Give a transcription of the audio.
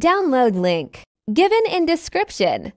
download link given in description.